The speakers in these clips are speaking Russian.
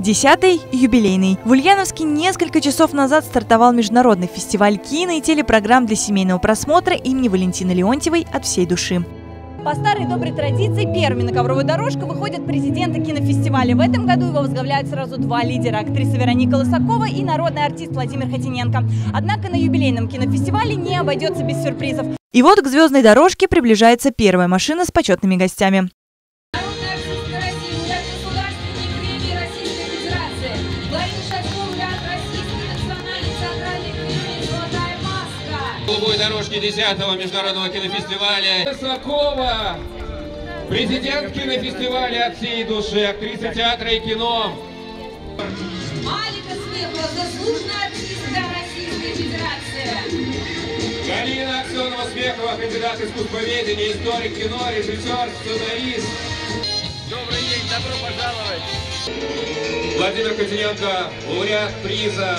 Десятый – юбилейный. В Ульяновске несколько часов назад стартовал международный фестиваль кино и телепрограмм для семейного просмотра имени Валентины Леонтьевой «От всей души». По старой доброй традиции первыми на ковровую дорожку выходят президенты кинофестиваля. В этом году его возглавляют сразу два лидера – актриса Вероника Лысакова и народный артист Владимир Хотиненко. Однако на юбилейном кинофестивале не обойдется без сюрпризов. И вот к звездной дорожке приближается первая машина с почетными гостями. Голубой дорожке 10-го международного кинофестиваля. Высокова, президент кинофестиваля от всей души, актриса театра и кино. Малика Смехова, заслуженный артист для Российской Федерации. Галина Аксенова Смехова, кандидат искусствоведения, историк кино, режиссер, сценарист. Добрый день, добро пожаловать! Владимир Котененко, лауреат приза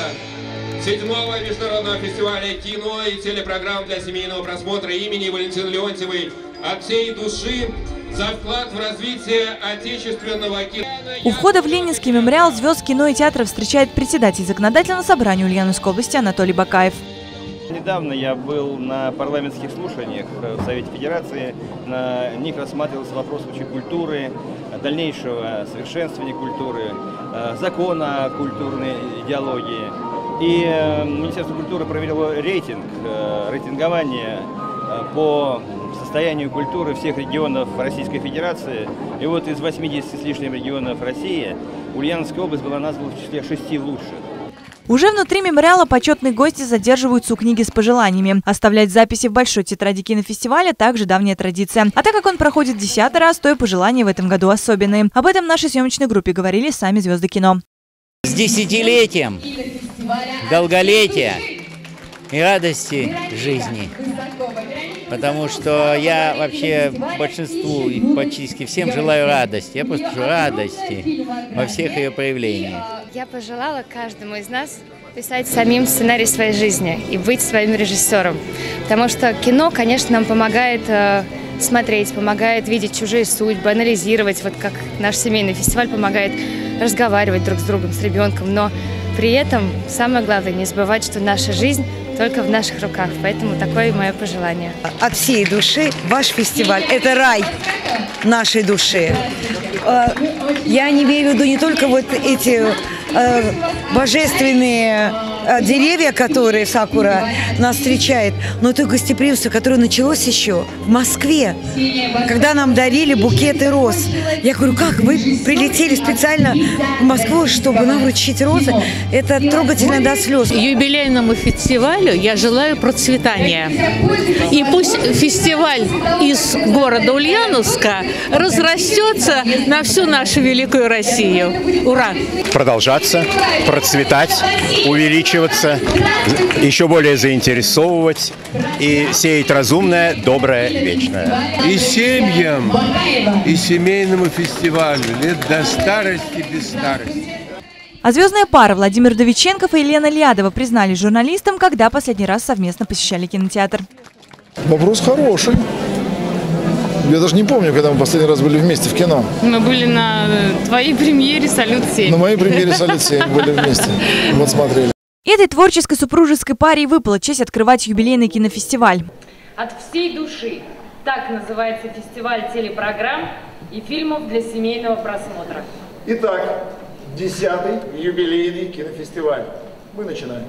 седьмого международного фестиваля кино и телепрограмм для семейного просмотра имени Валентины Леонтьевой от всей души за вклад в развитие отечественного кино. У входа в Ленинский мемориал звезд кино и театра встречает председатель законодательного собрания Ульяновской области Анатолий Бакаев. Недавно я был на парламентских слушаниях в Совете Федерации. На них рассматривался вопрос вообще культуры, дальнейшего совершенствования культуры, э, закона о культурной идеологии. И э, Министерство культуры провело рейтинг, э, рейтингование э, по состоянию культуры всех регионов Российской Федерации. И вот из 80 с лишним регионов России Ульяновская область была названа в числе шести лучших. Уже внутри мемориала почетные гости задерживаются у книги с пожеланиями. Оставлять записи в большой тетради кинофестиваля также давняя традиция. А так как он проходит десятый раз, то и пожелания в этом году особенные. Об этом в нашей съемочной группе говорили сами звезды кино. с десятилетием, долголетия и радости жизни. Потому что я вообще большинству и практически всем желаю радости. Я просто хочу радости во всех ее проявлениях. Я пожелала каждому из нас писать самим сценарий своей жизни и быть своим режиссером. Потому что кино, конечно, нам помогает э, смотреть, помогает видеть чужие судьбы, анализировать, вот как наш семейный фестиваль помогает разговаривать друг с другом, с ребенком. Но при этом самое главное не забывать, что наша жизнь только в наших руках. Поэтому такое мое пожелание. от всей души ваш фестиваль – это рай нашей души. Э, Я не имею в виду не только вот эти э, божественные деревья, которые Сакура нас встречает, но это гостеприимство, которое началось еще в Москве, когда нам дарили букеты роз. Я говорю, как вы прилетели специально в Москву, чтобы нам вручить розы? Это трогательно до слез. юбилейному фестивалю я желаю процветания. И пусть фестиваль из города Ульяновска разрастется на всю нашу великую Россию. Ура! продолжаться, процветать, увеличиваться, еще более заинтересовывать и сеять разумное, доброе, вечное. и семьям, и семейному фестивалю лет до старости без старости. А звездная пара Владимир Довиченков и Елена Лядова признались журналистам, когда последний раз совместно посещали кинотеатр. Вопрос хороший. Я даже не помню, когда мы последний раз были вместе в кино. Мы были на твоей премьере «Салют-7». На моей премьере «Салют 7» были вместе. Вот смотрели. Этой творческой супружеской паре и выпала честь открывать юбилейный кинофестиваль. От всей души. Так называется фестиваль телепрограмм и фильмов для семейного просмотра. Итак, десятый юбилейный кинофестиваль. Мы начинаем.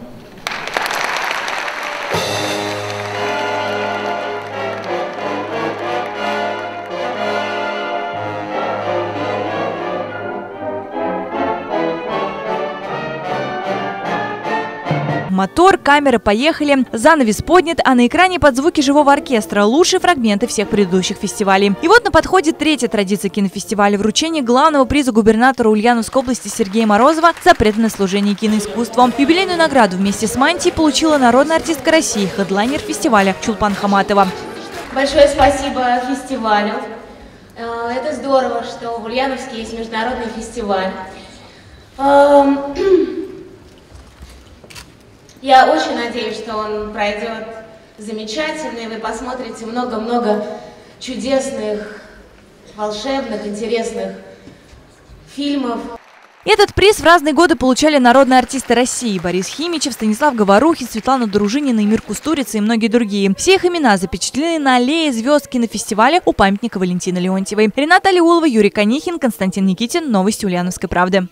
Мотор, камеры, поехали. Занавес поднят, а на экране под звуки живого оркестра лучшие фрагменты всех предыдущих фестивалей. И вот на подходе третья традиция кинофестиваля – вручение главного приза губернатора Ульяновской области Сергея Морозова за преданное служение киноискусству. Юбилейную награду вместе с мантией получила народная артистка России, хедлайнер фестиваля Чулпан Хаматова. Большое спасибо фестивалю. Э, Это здорово, что в Ульяновске есть международный фестиваль. Я очень надеюсь, что он пройдет замечательно, и вы посмотрите много-много чудесных, волшебных, интересных фильмов. Этот приз в разные годы получали народные артисты России – Борис Химичев, Станислав Говорухин, Светлана Дружинина, Эмир Кустурица и многие другие. Все их имена запечатлены на аллее звезд кинофестиваля у памятника Валентины Леонтьевой. Рената Алиулова, Юрий Конихин, Константин Никитин. Новости Ульяновской правды.